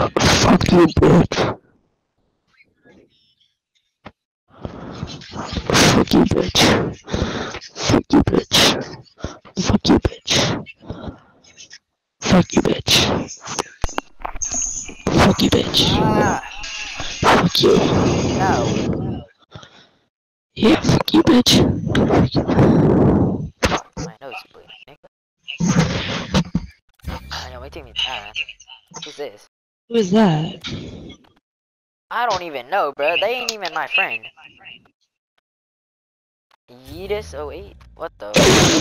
Fuck you, bitch. Fuck you, bitch. Fuck you, bitch. Fuck you, bitch. Fuck you, bitch. Fuck you, bitch. Fuck you. no. Yeah, fuck you, bitch. My nose bleeding. I know, wait till me. Ah, who's this? Who is that? I don't even know, bro. They ain't even my friend. Yeetus08? What the?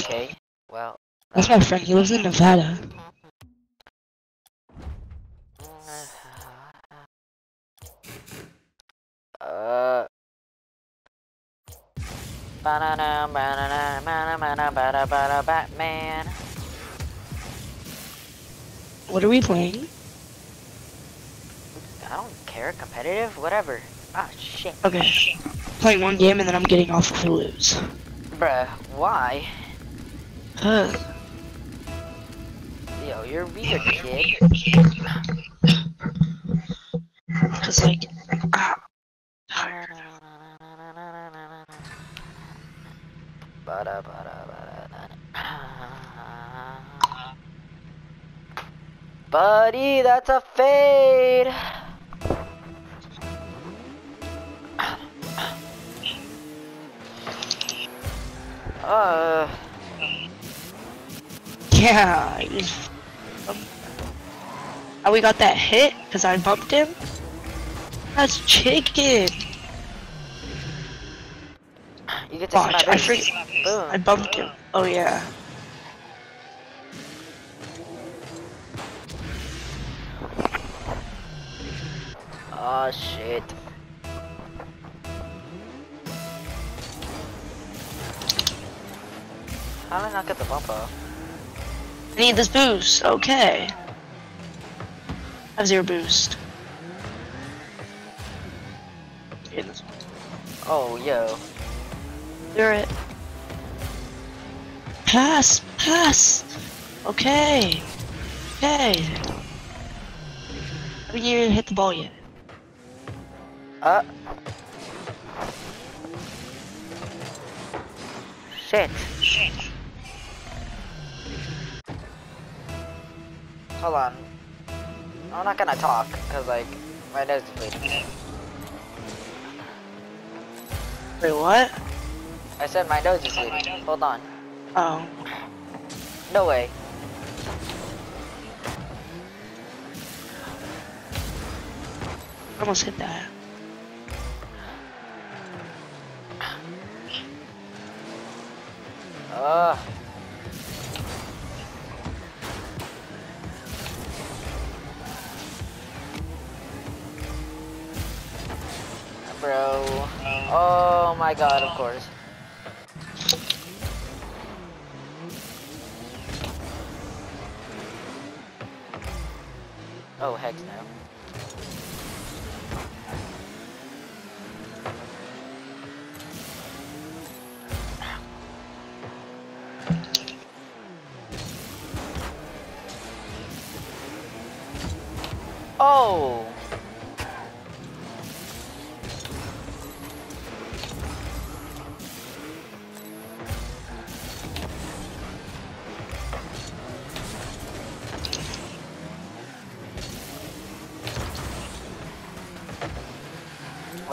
Okay. Well. That's my friend. He lives in Nevada. Uh. Banana, banana, banana, banana, banana, banana, Batman. What are we playing? I don't care. Competitive? Whatever. Ah, shit. Okay. Playing one game and then I'm getting off if we lose. Bruh, why? Huh. Yo, you're weird, kid. Cause like, ah, Bada, bada, bada, bada. Buddy, that's a fade. Uh, yeah. Um, oh, we got that hit because I bumped him. That's chicken. you get to Watch, I. Boom. I bumped him. Oh yeah. Oh shit. How did I not get the bump off? I need this boost. Okay. I have zero boost. Okay, this one. Oh, yo. Clear it. Pass! Pass! Okay. Okay. Haven't even hit the ball yet. Uh. Shit. Hold on. I'm not gonna talk, cause like, my nose is bleeding. Wait, what? I said my nose is bleeding. Hold on. Oh. No way. Almost hit that. Ugh. Oh my god, of course. Oh, heck no.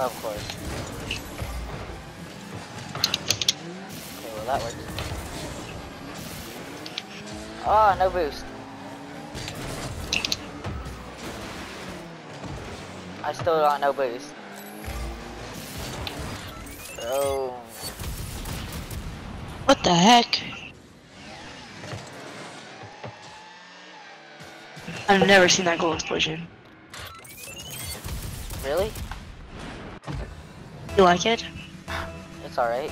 Of course. Okay, well that works. Oh, ah, no boost. I still got no boost. Oh. What the heck? I've never seen that gold explosion. Really? You like it? It's alright.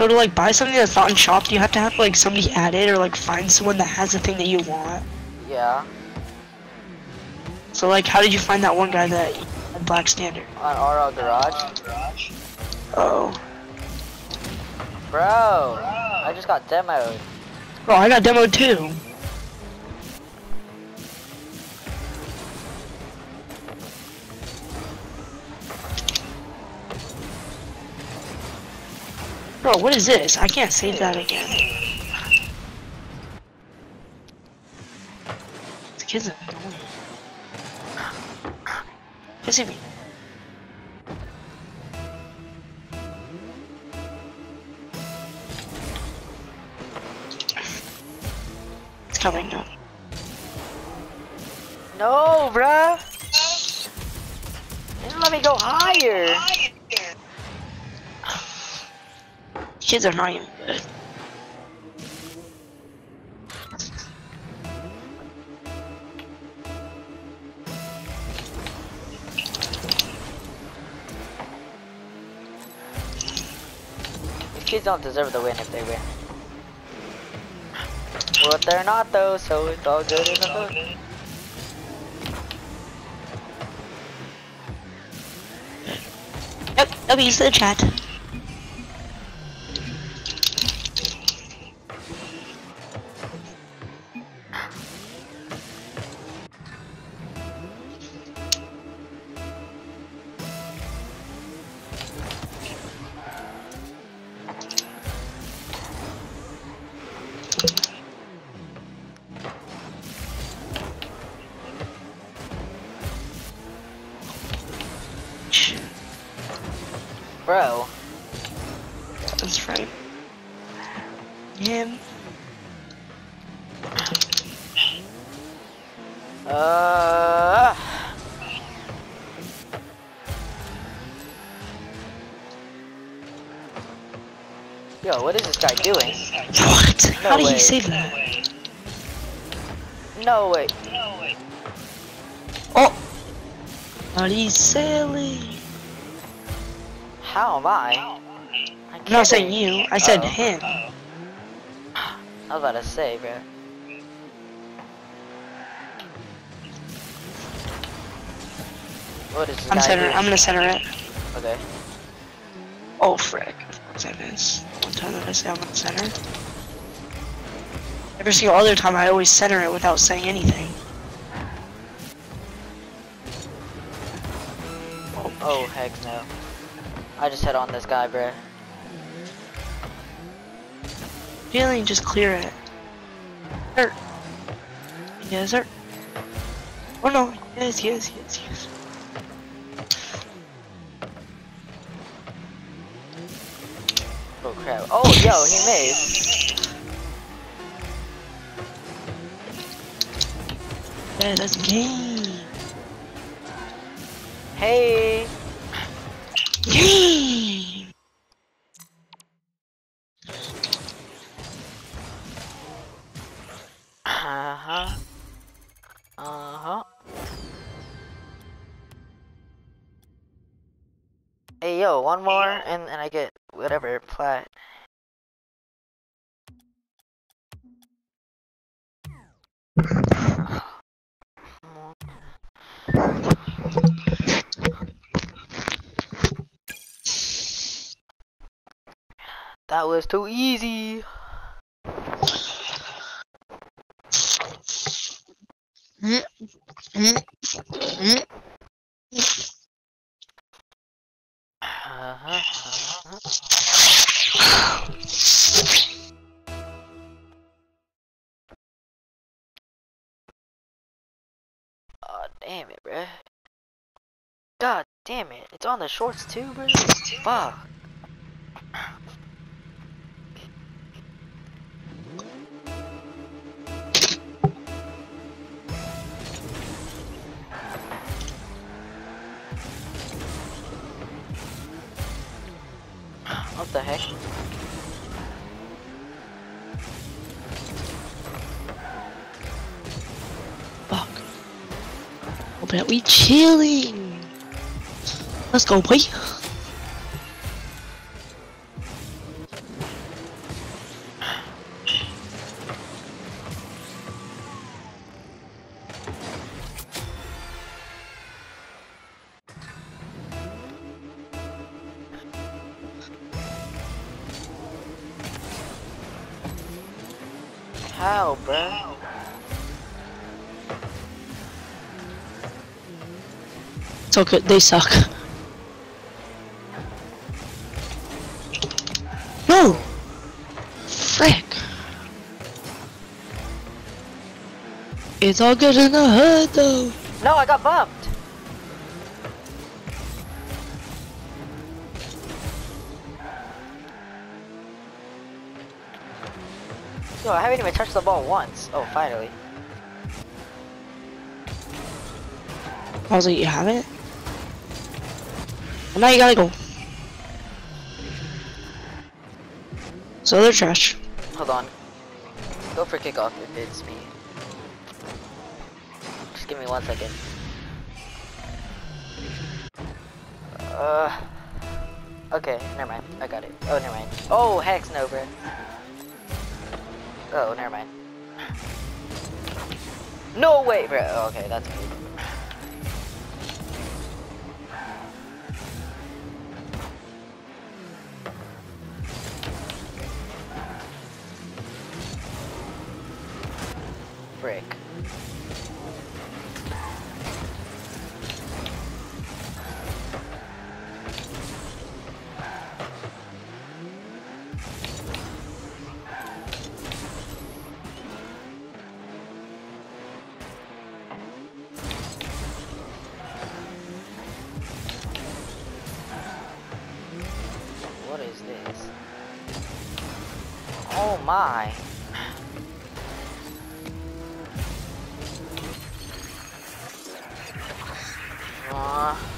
So to like buy something that's not in shop, do you have to have like somebody add it or like find someone that has the thing that you want? Yeah. So like, how did you find that one guy that had Black Standard? On RL Garage. Oh, Bro, I just got demoed. bro, I got demoed too. Bro, what is this? I can't save that again. This kid's annoying. Kissing me. It's coming now. No, bruh. Didn't let me go higher. Kids are not even good. These kids don't deserve the win if they win. But they're not though, so it's all good in the hood. Yep, I'll use the chat. Bro, That's right. Him. uh, yo, what is this guy doing? What? How did he save that? No way. No way. Oh! Are he's silly. How am I? I I'm not saying you, I said Oh. him. Oh. I was about to say, bro. What is this I'm guy center. doing? I'm gonna center it. Okay. Oh frick! Of course I miss. One time that I say I'm gonna center. Every single other time I always center it without saying anything. Oh, heck no. I just hit on this guy, bruh. Feeling just clear it. Sir. Yes, sir. Oh no. Yes, yes, yes, yes. Oh crap. Oh, yo, he missed. Yeah, that's game. Hey. One more, and, then I get whatever, plat. That was too easy. On the shorts too, bruh. Fuck. What the heck? Fuck. man. We chilling. Let's go, boy. How, bruh? It's good. They suck. It's all good in the hood, though. No, I got bumped. Yo, I haven't even touched the ball once. Oh, finally. I was like, you have it? Well, now you gotta go. So they're trash. Hold on. Go for kickoff if it's me. Give me one second. Uh. Okay, never mind. I got it. Oh, never mind. Oh, hex no, bro. Oh, never mind. No way, bro. Oh, okay, that's good. Brick. Aw.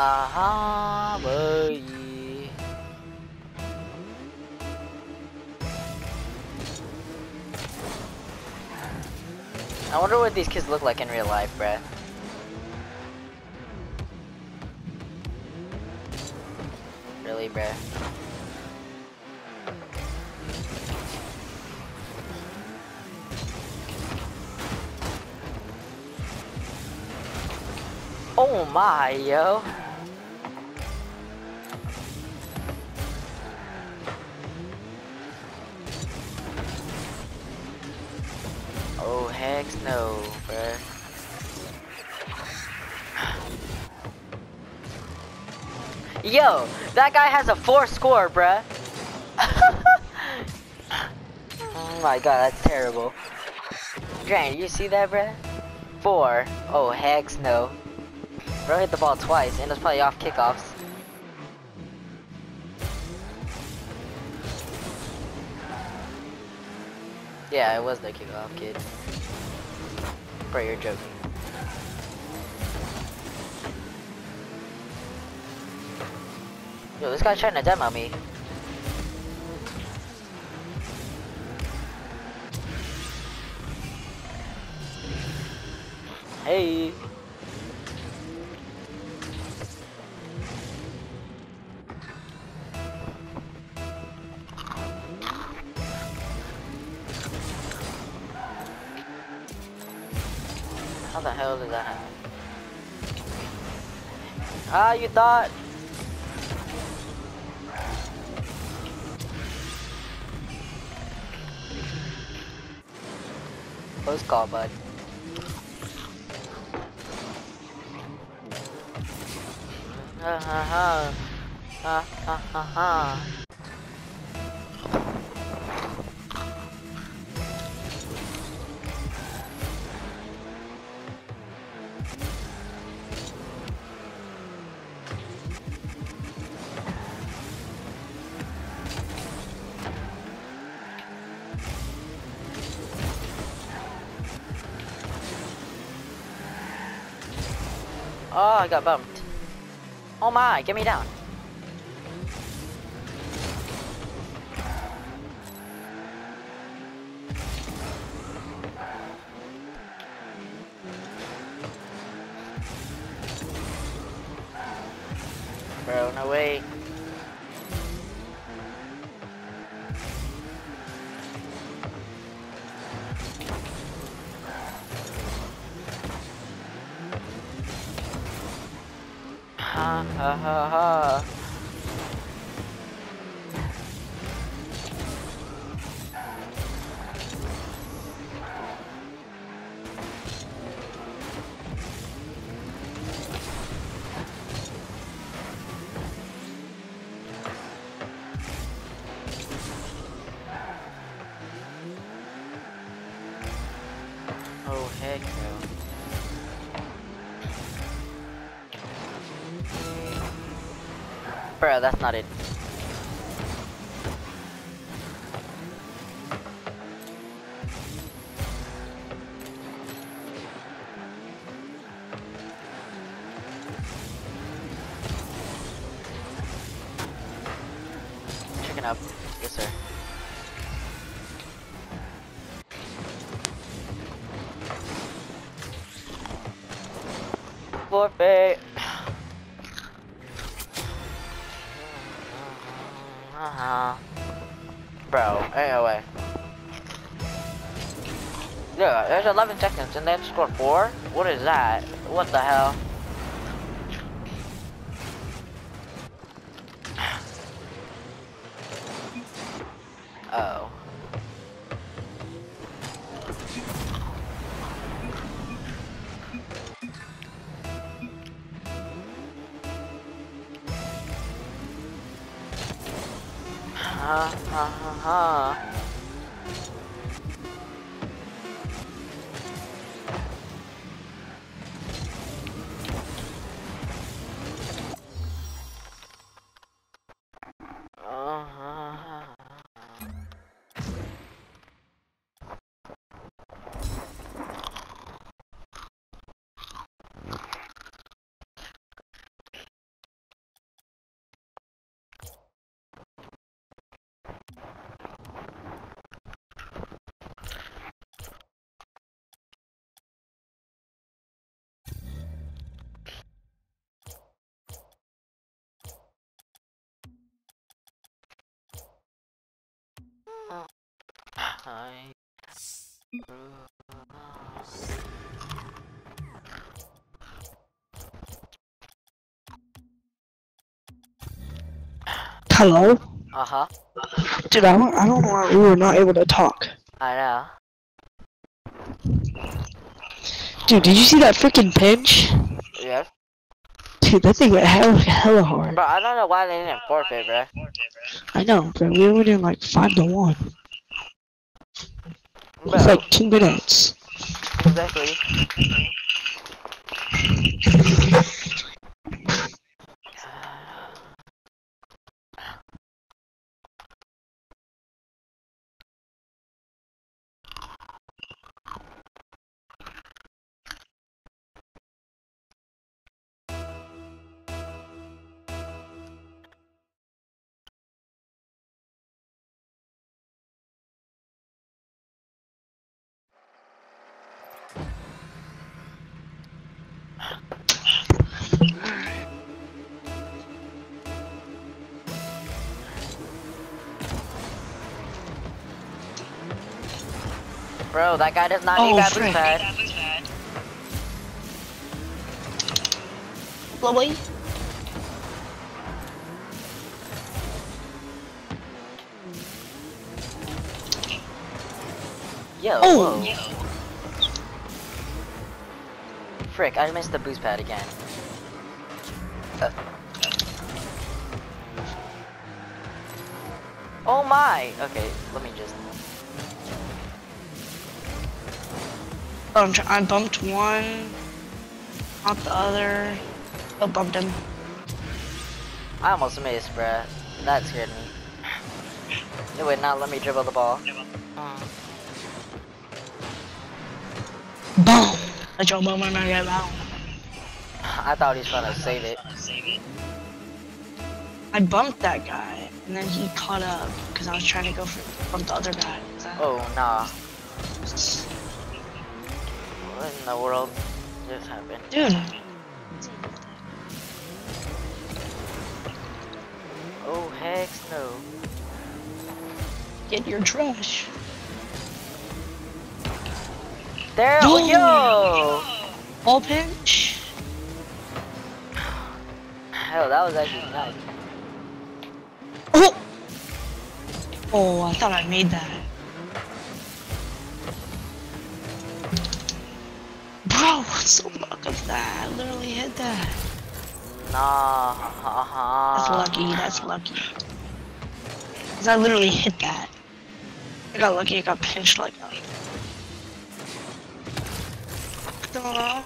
Aha. I wonder what these kids look like in real life, bruh. Really, bruh. Oh my, yo. No, bruh. Yo, that guy has a four score, bruh. oh my god, that's terrible. Grant, you see that, bruh? Four. Oh, heck no. Bro hit the ball twice, and it's probably off kickoffs. Yeah, it was the kickoff, kid. Bro, you're joking. Yo, this guy's trying to demo me. Hey. hell? Ah, you thought! Close call, bud. Ha ha ha. Ha ha ha ha. Oh, I got bumped. Oh my, get me down. Bro, that's not it. 11 and they have score 4? What is that? What the hell? Oh. Ha ha ha ha. Hello? Uh-huh. Dude, I don't, I don't know why we were not able to talk. I know. Dude, did you see that freaking pinch? Yes. Dude, that thing went hell, hella hard. Bro, I don't know why they didn't forfeit, bro. I know, bro. We were in like 5 to 1. It's like 2 minutes. exactly. that guy does not oh, need boost pad. Lovely. Yo. Oh. Whoa. Frick, I missed the boost pad again. Uh. Oh my! Okay, let me just... I bumped one, not the other. Oh, bumped him. I almost missed, bruh. That scared me. It would not let me dribble the ball. Boom! I drove bomb and I get out. I thought he was gonna save it. I bumped that guy, and then he caught up because I was trying to go for bump the other guy. Oh nah. What in the world just happened? Dude, Oh heck no. get your trash. There Yo! yo! Ball pinch. Hell that was actually nice. Oh! Oh, I thought I made that. That? I literally hit that. Nah. That's lucky, that's lucky. Cause I literally hit that. I got lucky, I got pinched like that. Oh,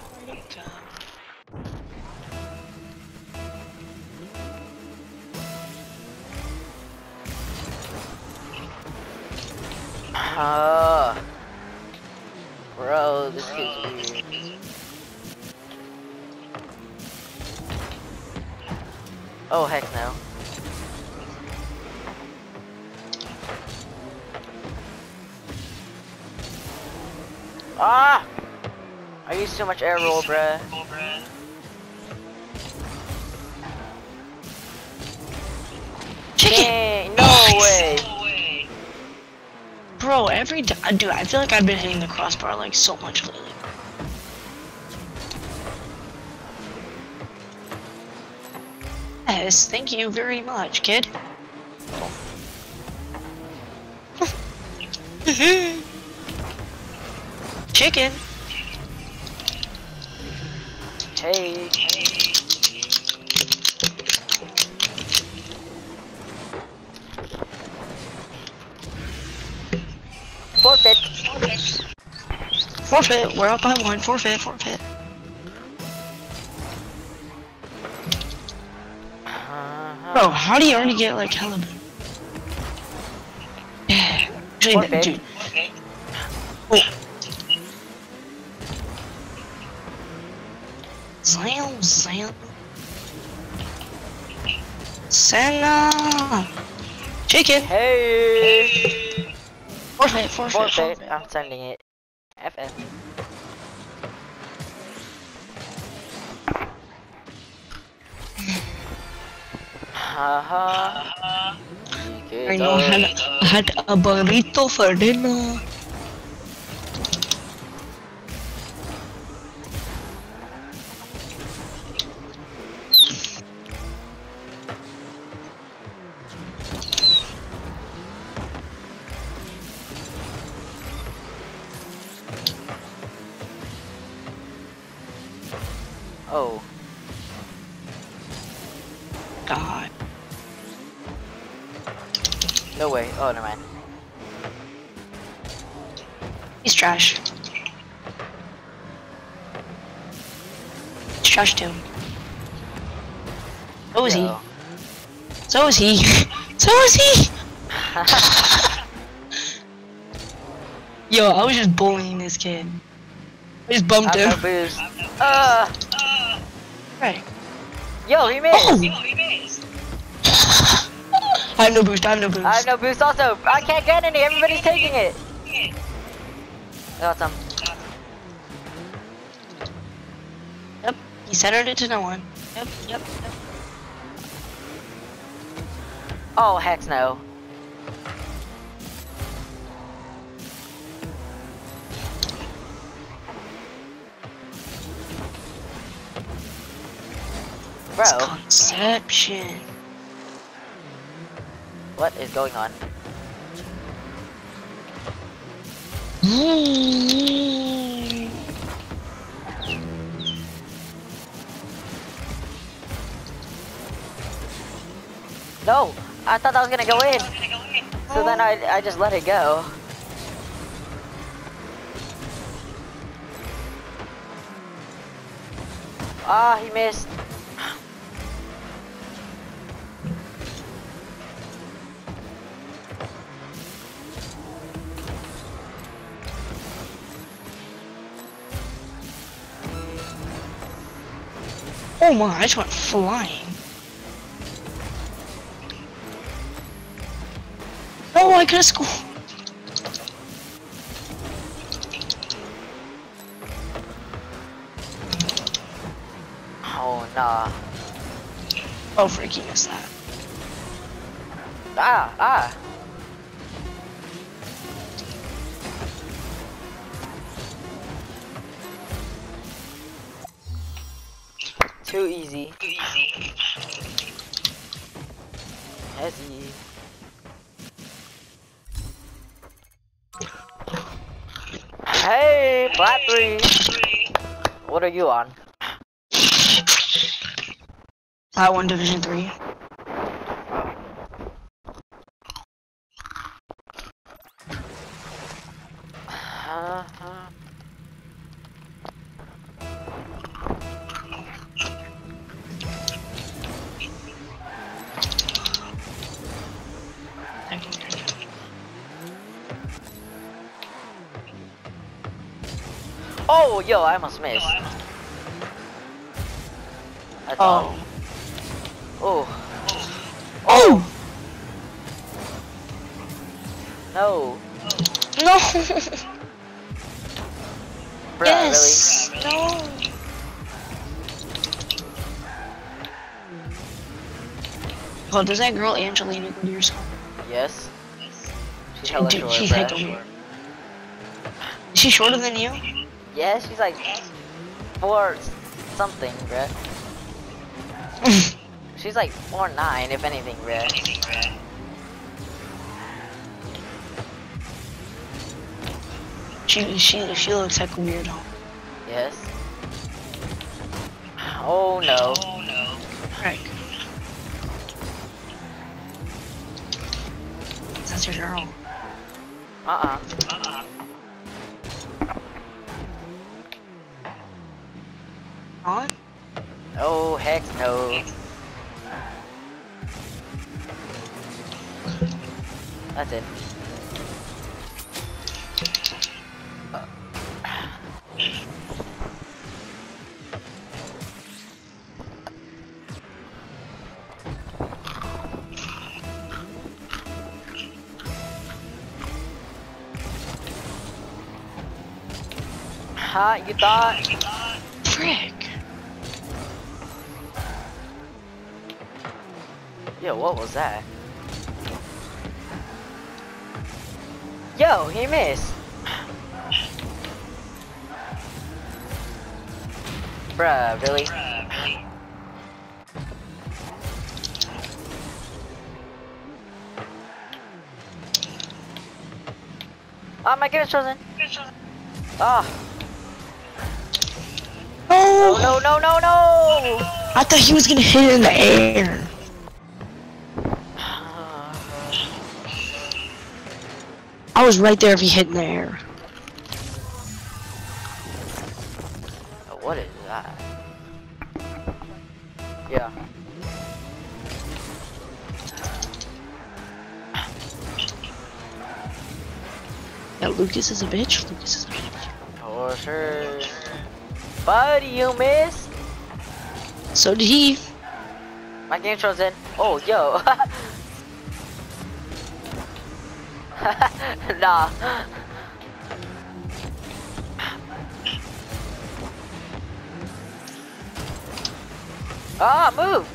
Ah! I use too much air roll, bruh. Chicken! Dang, no way. Bro, every time, dude, I feel like I've been hitting the crossbar like so much lately. Yes, thank you very much, kid. Chicken. Hey. Forfeit. Forfeit. We're up by one. Forfeit. Forfeit. Uh-huh. Bro, how do you already get like hella? Actually, dude. Oh. Slam, slam. Senna. Chicken. Hey. Forfeit, forfeit, Forfeit. forfeit. I'm sending it. FN. Haha. I know, I had, I had a burrito for dinner. He's him. So is he. So is he. so is he! Yo, I was just bullying this kid. I just bumped I'm him. boost. Uh. Right. Yo, he missed. Oh! I have no boost, I have no boost. I have no boost also. I can't get any. Everybody's taking it. Awesome. He centered it to no one. Yep, yep, yep. Oh, heck no. It's Bro, conception. what is going on? No, I thought I was gonna go in. So then I, I just let it go. Ah, he missed. Oh my, I just went flying. Oh, I could have scored. Oh, nah. Oh, freaking missed that. Ah, ah. Too easy. Hezzy. Hey, flat three. What are you on? I won Division 3. Yo, I almost missed. I thought. Oh. Oh, Oh! no. No! Bruh, yes! No! Oh, does that girl Angelina go to your school? Yes. She's hella Dude, short, she's bruh. hecka weird. Is she shorter than you? Yeah, she's like four something, bruh. She's like four nine, if anything, bruh. she she she looks like a weirdo. Yes. Oh no. Oh no. Frick. That's your girl. Uh-uh. Uh uh. On? Oh heck no. That's it. Huh? You thought? Frick. Yo, what was that? Yo, he missed. Bruh, really? Oh, my goodness, chosen. Oh, ah. Oh! no, no, no, no! I thought he was gonna hit it in the air. Was right there if he hit in the air. Oh, what is that? Yeah. Yeah, Lucas is a bitch. Lucas is a bitch. For sure. Buddy, you missed? So did he. My game throws in. Oh, yo. nah. Ah, move!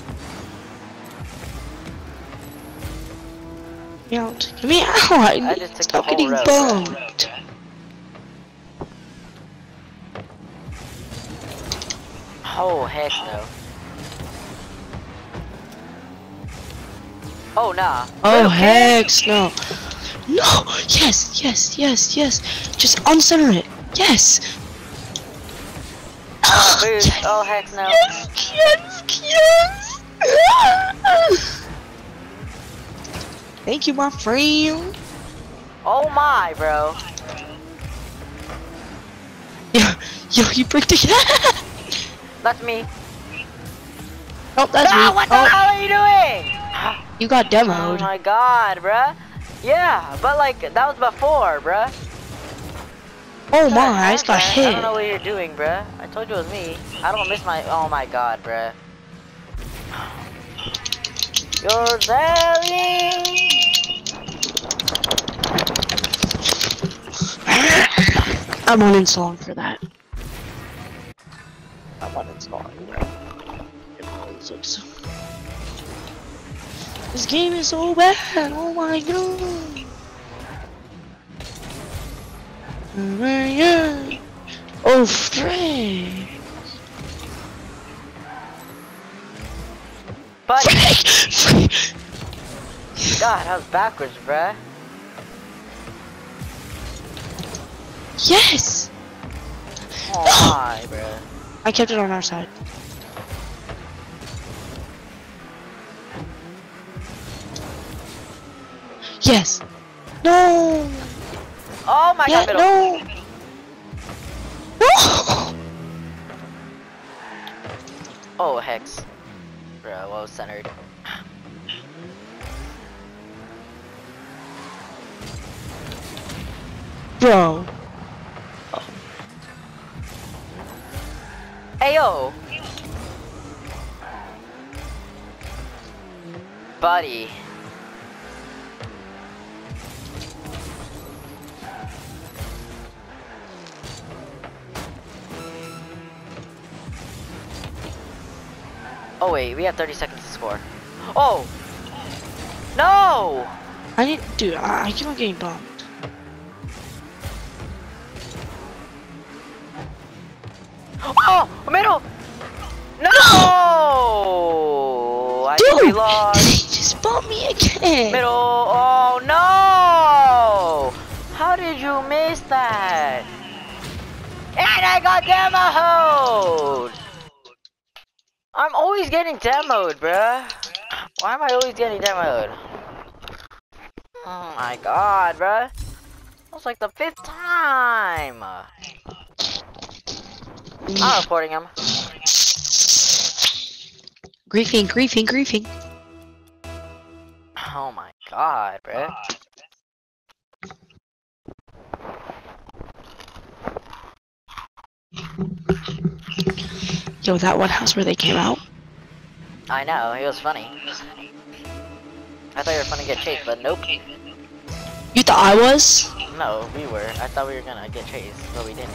Out. Get me out. I, I just Stop getting road. bumped. Oh, heck no. Oh, nah. Oh, heck no. No! Yes, yes, yes, yes. Just uncenter it. Yes! Oh, yes, Oh, heck no. Yes, yes, yes! Thank you, my friend. Oh my, bro. Yo, yo, you bricked again. That's me. oh, that's ah, me. what the oh, hell are you doing? you got demoed. Oh my god, bruh. Yeah, but like, that was before, bruh. oh God my, I just got damn, bruh. I don't know what you're doing, bruh. I told you it was me. I don't miss my. Oh my god, bruh. You're selling. I'm uninstalling for that. I'm uninstalling. It really sucks. This game is so bad. Oh my god. Oh my god. Oh. But Frick. God, that was backwards, bruh. Yes. Oh my, bruh. I kept it on our side. Yes. No. Oh my Yeah, god, middle. no. No. Oh, Hex. Bruh, well centered. Bro. Ayo! Buddy. Oh wait, we have 30 seconds to score. Oh! No! I need, dude. I, I keep on getting bombed. Oh! Middle! No! I Dude, lost. he just bumped me again. Middle. Oh no! How did you miss that? And I got demoed! I'm always getting demoed, bruh. Why am I always getting demoed? Oh my god, bruh. That's like the fifth time. I'm reporting him. Griefing, griefing, griefing. Oh my god, bruh. Yo, that one house where they came out. I know, it was funny. I thought you were gonna get chased, but nope. You thought I was? No, we were. I thought we were gonna get chased, but we didn't.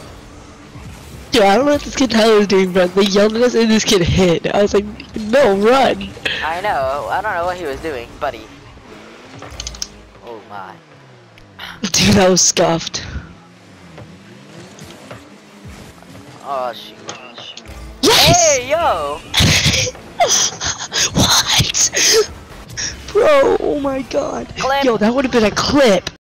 Dude, I don't know what this kid Tyler was doing, but they yelled at us and this kid hit. I was like, no, run. I know. I don't know what he was doing, buddy. Oh my. Dude, that was scuffed. Oh shoot. Yes! Hey yo! What? Bro, oh my god. Clip. Yo, that would have been a clip.